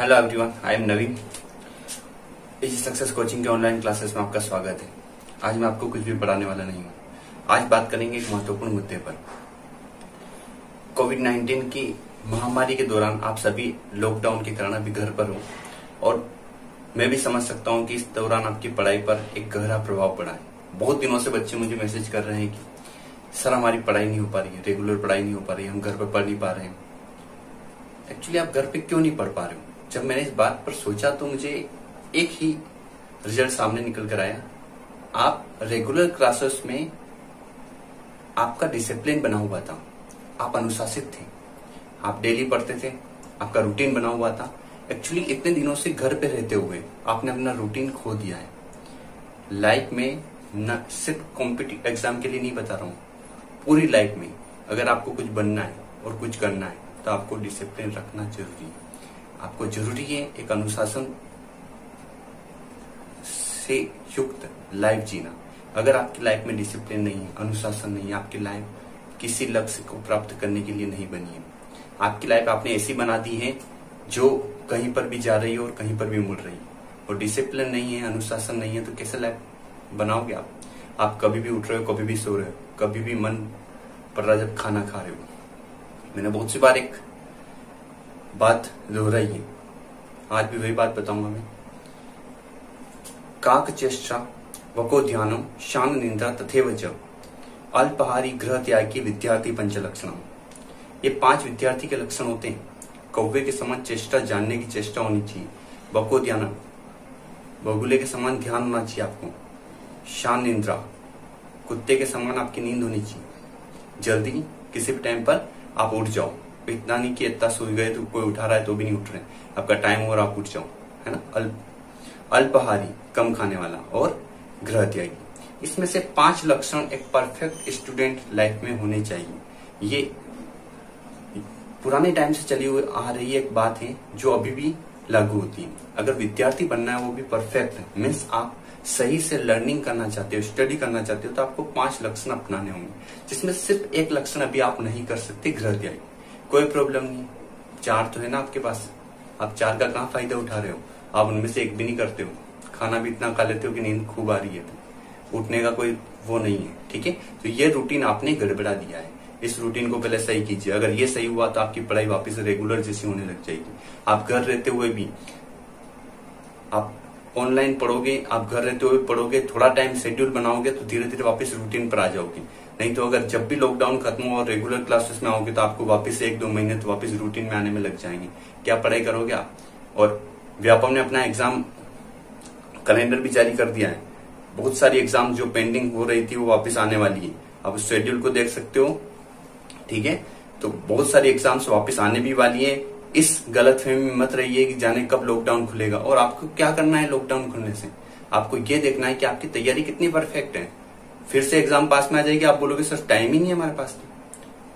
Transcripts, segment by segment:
Hello everyone I am Naveen इस success coaching के online classes में आपका स्वागत है। आज मैं आपको कुछ भी पढ़ाने वाला नहीं हूँ। आज बात करेंगे एक महत्वपूर्ण मुद्दे पर। कोविड 19 की महामारी के दौरान आप सभी लॉकडाउन के कारण अभी घर पर हो और मैं भी समझ सकता हूँ कि इस दौरान आपकी पढ़ाई पर एक गहरा प्रभाव पड़ा है। बहुत दिनों से बच्चे मुझे मैसेज कर रहे हैं कि, सर, हमारी पढ़ाई नहीं हो पा रही है। रेगुलर पढ़ाई नहीं हो पा रही है। हम घर पर पढ़ नहीं पा रहे हैं। एक्चुअली आप घर पे क्यों नहीं पढ़ पा रहे हो? जब मैंने इस बात पर सोचा तो मुझे एक ही रिज़ल्ट सामने निकल कर आया। आप रेगुलर क्लासेस में आपका डिसिप्लिन बना हुआ था। आप अनुशासित थे। आप डेली पढ़ते थे। आपका रूटीन बना हुआ था। एक्चुअली इतने दिनों से घर पे रहते हुए आपने अपना रूटीन खो दिया है। लाइफ में न सिर्फ़ कॉम्पिटिव एग्ज़ाम के लिए नहीं बता रहा हूँ। पूरी लाइफ में अगर आपको कुछ बनना है और कुछ करना है तो आपको डिसिप्लिन रखना ज़रूरी है। आपको ज़रूरी है एक अनुशासन से युक्त लाइफ जीना। अगर आपकी लाइफ में डिसिप्लिन नहीं है अनुशासन नहीं है आपकी लाइफ किसी लक्ष्य को प्राप्त करने के लिए नहीं बनी है। आपकी लाइफ आपने ऐसी बना दी है जो कहीं पर भी जा रही है और कहीं पर भी मुड़ रही है। और डिसिप्लिन नहीं है, अनुशासन नहीं है तो कैसे लाइफ बनाओगे आप? आप कभी भी उठ रहे हो, कभी भी सो रहे हो, कभी भी मन पड़ रहा जब खाना खा रहे हो। मैंने बहुत सी बार एक बात दोहराई है। आज भी वही बात बताऊँगा मैं। काक चेष्टा, वको ध्यानम शान निंदा तथेव अल्पहारी ग्रह त्याग की विद्यार्थी पंच लक्षण ये पाँच विद्यार्थी के लक्षण होते हैं। कौवे के समान चेष्टा, जानने की चेष्टा होनी चाहिए। बको ध्यान बगुले के समान ध्यान होना चाहिए आपको। शान निंद्रा। कुत्ते के समान आपकी नींद होनी चाहिए। जल्दी किसी भी टाइम पर आप उठ जाओ। इतना नहीं कि इतना सो गए तो कोई उठा रहा है तो भी नहीं उठ रहे। आपका टाइम हो आप उठ जाओ, है ना? अल्प, अल्पहारी, कम खाने वाला और ग्रह त्यागी। इसमें से पाँच लक्षण एक परफेक्ट स्टूडेंट लाइफ में होने चाहिए। ये पुराने टाइम से चली हुई आ रही एक बात है, जो अभी भी लागू होती है। अगर विद्यार्थी बनना है, वो भी परफेक्ट है। मीन्स आप सही से लर्निंग करना चाहते हो स्टडी करना चाहते हो तो आपको पाँच लक्षण अपनाने होंगे। जिसमें सिर्फ़ एक लक्षण अभी आप नहीं कर सकते, ग्रह त्यागी। कोई प्रॉब्लम नहीं। चार तो है ना आपके पास? आप चार का कहाँ फ़ायदा उठा रहे हो? आप उनमें से एक भी नहीं करते हो। खाना भी इतना खा लेते हो कि नींद खूब आ रही है। उठने का कोई वो नहीं है, ठीक है? तो ये रूटीन आपने गड़बड़ा दिया है। इस रूटीन को पहले सही कीजिए। अगर ये सही हुआ तो आपकी पढ़ाई वापस रेगुलर जैसी होने लग जाएगी। आप घर रहते हुए भी आप ऑनलाइन पढ़ोगे, आप घर रहते हुए पढ़ोगे, थोड़ा टाइम शेड्यूल बनाओगे तो धीरे धीरे वापस रूटीन पर आ जाओगे। नहीं तो अगर जब भी लॉकडाउन खत्म हो और रेगुलर क्लासेस में आओगे तो आपको वापस एक दो महीने तो वापस रूटीन में आने में लग जाएँगे। क्या पढ़ाई करोगे आप? और व्यापम ने अपना एग्ज़ाम कैलेंडर भी जारी कर दिया है। बहुत सारी एग्ज़ाम जो पेंडिंग हो रही थी वो वापस आने वाली है। आप उस शेड्यूल को देख सकते हो, ठीक है? तो बहुत सारी एग्ज़ाम्स वापस आने भी वाली है। इस गलत फहमी में मत रहिए कि जाने कब लॉकडाउन खुलेगा। और आपको क्या करना है लॉकडाउन खुलने से? आपको ये देखना है कि आपकी तैयारी कितनी परफेक्ट है। फिर से एग्ज़ाम पास में आ जाएगी, आप बोलोगे, सर टाइम ही नहीं है हमारे पास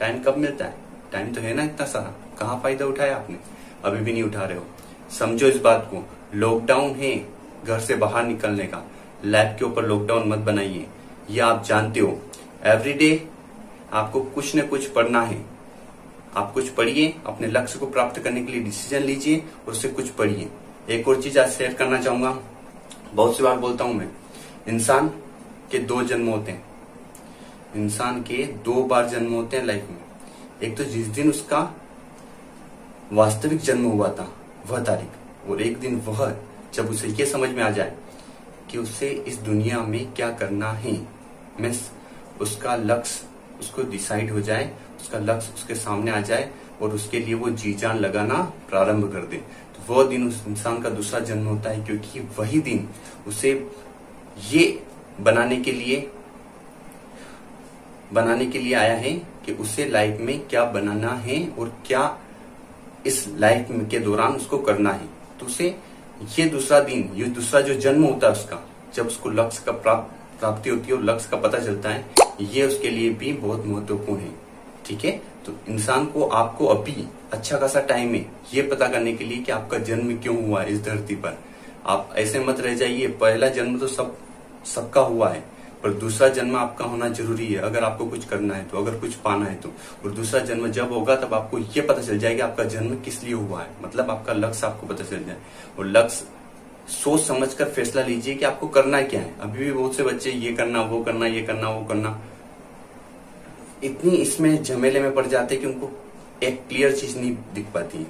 टाइम कब मिलता है? टाइम तो है ना इतना सारा। कहाँ फ़ायदा उठाया आपने? अभी भी नहीं उठा रहे हो। समझो इस बात को। लॉकडाउन है घर से बाहर निकलने का। लैब के ऊपर लॉकडाउन मत बनाइए। ये आप जानते हो। एवरीडे आपको कुछ न कुछ पढ़ना है। आप कुछ पढ़िए, अपने लक्ष्य को प्राप्त करने के लिए डिसीज़न लीजिए और उससे कुछ पढ़िए। एक और चीज़ आज शेयर करना चाहूँगा। बहुत सी बार बोलता हूँ मैं, इंसान के दो जन्म होते हैं। इंसान के दो बार जन्म होते हैं लाइफ में। एक तो जिस दिन उसका वास्तविक जन्म हुआ था, वह तारीख, और एक दिन वह, जब उसे यह समझ में आ जाए कि उसे इस दुनिया में क्या करना है मीन्स उसका लक्ष्य उसको डिसाइड हो जाए, उसका लक्ष्य उसके सामने आ जाए, और उसके लिए वो जी जान लगाना प्रारंभ कर दे। तो वह दिन उस इंसान का दूसरा जन्म होता है, क्योंकि वही दिन उसे ये बनाने के लिए, बनाने के लिए आया है कि उसे लाइफ में क्या बनाना है और क्या इस लाइफ के दौरान उसको करना है। तो उसे ये दूसरा दिन, ये दूसरा जो जन्म होता है उसका, जब उसको लक्ष्य का प्राप्त होती है और लक्ष्य का पता चलता है, ये उसके लिए भी बहुत महत्वपूर्ण है। ठीक है? तो इंसान को, आपको अभी अच्छा खासा टाइम है, ये पता करने के लिए कि आपका जन्म क्यों हुआ इस धरती पर। आप ऐसे मत रह जाइए, पहला जन्म तो सब सबका हुआ है, पर दूसरा जन्म आपका होना ज़रूरी है, अगर आपको कुछ करना है तो अगर कुछ पाना है तो। और दूसरा जन्म जब होगा, तब आपको ये पता चल जाएगा आपका जन्म किस लिए हुआ है। मतलब आपका लक्ष्य आपको पता चल जाए। और लक्ष्य, सोच समझकर फैसला लीजिए कि आपको करना क्या है। अभी भी बहुत से बच्चे ये करना, वो करना, ये करना, वो करना। इतनी इसमें झमेले में पड़ जाते कि उनको एक क्लियर चीज़ नहीं दिख पाती है।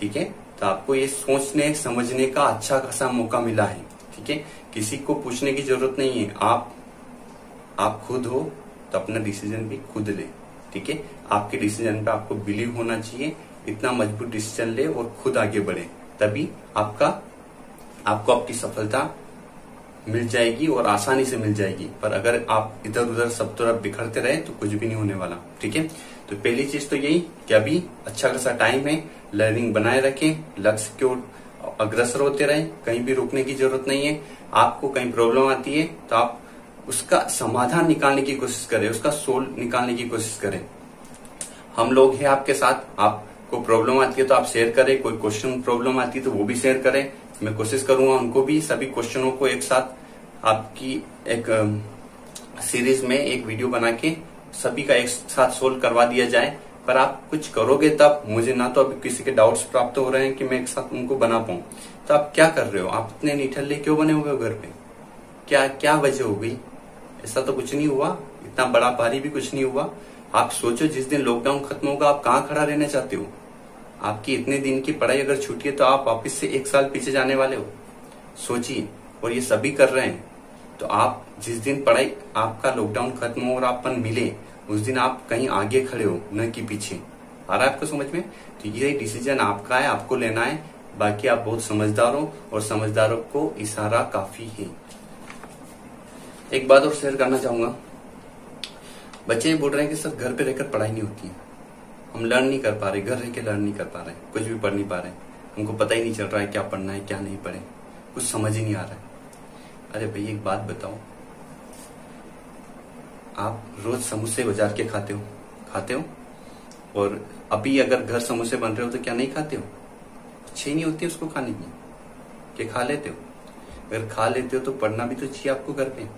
ठीक है? तो आपको ये सोचने, समझने का अच्छा खासा मौका मिला है। ठीक है? किसी को पूछने की ज़रूरत नहीं है। आप आप खुद हो तो अपना डिसीज़न भी खुद ले, ठीक है? आपके डिसीज़न पे आपको बिलीव होना चाहिए, इतना मज़बूत डिसीज़न ले और खुद आगे बढ़े। तभी आपका, आपको आपकी सफलता मिल जाएगी और आसानी से मिल जाएगी। पर अगर आप इधर उधर सब तरफ़ बिखरते रहे तो कुछ भी नहीं होने वाला, ठीक है? तो पहली चीज़ तो यही कि अभी अच्छा खासा टाइम है लर्निंग बनाए रखें लक्ष्य की अग्रसर होते रहे, कहीं भी रुकने की ज़रूरत नहीं है, आपको कहीं प्रॉब्लम आती है तो आप उसका समाधान निकालने की कोशिश करें, उसका सोल निकालने की कोशिश करें। हम लोग हैं आपके साथ, आपको प्रॉब्लम आती है तो आप शेयर करें, कोई क्वेश्चन प्रॉब्लम आती है तो वो भी शेयर करें। मैं कोशिश करूँगा उनको भी, सभी क्वेश्चनों को एक साथ आपकी एक सीरीज़ में एक वीडियो बना के सभी का एक साथ सोल्व करवा दिया जाए। पर आप कुछ करोगे, तब मुझे ना तो अभी किसी के डाउट्स प्राप्त हो रहे हैं कि मैं एक साथ उनको बना पाऊँ। तो आप क्या कर रहे हो? आप इतने निठल्ले क्यों बने हुए हो घर पे? क्या क्या वजह हो गई? ऐसा तो कुछ नहीं हुआ। इतना बड़ा भारी भी कुछ नहीं हुआ। आप सोचो, जिस दिन लॉकडाउन खत्म होगा, आप कहाँ खड़ा रहना चाहते हो? आपकी इतने दिन की पढ़ाई अगर छूटी है तो आप वापिस से एक साल पीछे जाने वाले हो। सोचिए, और ये सभी कर रहे हैं। तो आप जिस दिन पढ़ाई, आपका लॉकडाउन खत्म हो और आपन मिले उस दिन आप कहीं आगे खड़े हो न कि पीछे। आ रहा है आपको समझ में? तो ये डिसीज़न आपका है, आपको लेना है। बाकी आप बहुत समझदार हो और समझदारों को इशारा काफ़ी है। एक बात और शेयर करना चाहूँगा। बच्चे बोल रहे हैं कि सर, घर पे रहकर पढ़ाई नहीं होती है। हम लर्न नहीं कर पा रहे, घर रह के लर्न नहीं कर पा रहे, कुछ भी पढ़ नहीं पा रहे। हमको पता ही नहीं चल रहा है क्या पढ़ना है, क्या नहीं पढ़े। कुछ समझ ही नहीं आ रहा है। अरे भाई एक बात बताओ। आप रोज समोसे बाज़ार के खाते हो खाते हो? और अभी अगर घर समोसे बन रहे हो तो क्या नहीं खाते हो? अच्छी नहीं होती उसको खाने की, कि खा लेते हो? अगर खा लेते हो तो पढ़ना भी तो चाहिए आपको घर पे।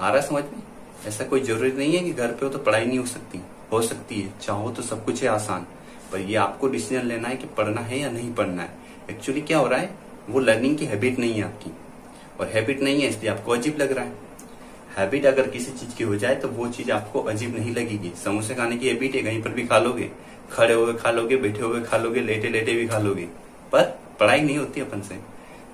आ रहा समझ में? ऐसा कोई ज़रूरी नहीं है कि घर पे हो तो पढ़ाई नहीं हो सकती। हो सकती है। चाहो तो सब कुछ है आसान। पर ये आपको डिसीज़न लेना है कि पढ़ना है या नहीं पढ़ना है। एक्चुअली क्या हो रहा है? वो लर्निंग की हैबिट नहीं है आपकी। और हैबिट नहीं है, इसलिए आपको अजीब लग रहा है। हैबिट अगर किसी चीज़ की हो जाए तो वो चीज़ आपको अजीब नहीं लगेगी। समोसे खाने की हैबिट है कहीं पर भी खा लोगे। खड़े हुए खा लोगे, बैठे हुए खा लोगे, लेटे लेटे भी खा लोगे। पर पढ़ाई नहीं होती अपन से।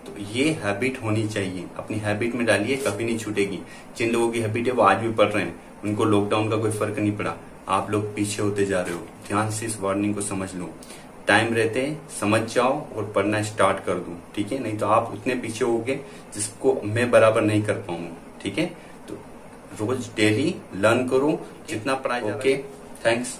तो ये हैबिट होनी चाहिए। अपनी हैबिट में डालिए, कभी नहीं छूटेगी। जिन लोगों की हैबिट है, वो आज भी पढ़ रहे हैं। उनको लॉकडाउन का कोई फ़र्क नहीं पड़ा। आप लोग पीछे होते जा रहे हो। ध्यान से इस वार्निंग को समझ लो। टाइम रहते समझ जाओ और पढ़ना स्टार्ट कर दू। ठीक है? नहीं तो आप उतने पीछे हो गए जिसको मैं बराबर नहीं कर पाऊँगा। ठीक है? रोज डेली लर्न करूँ जितना पढ़ाई ओके थैंक्स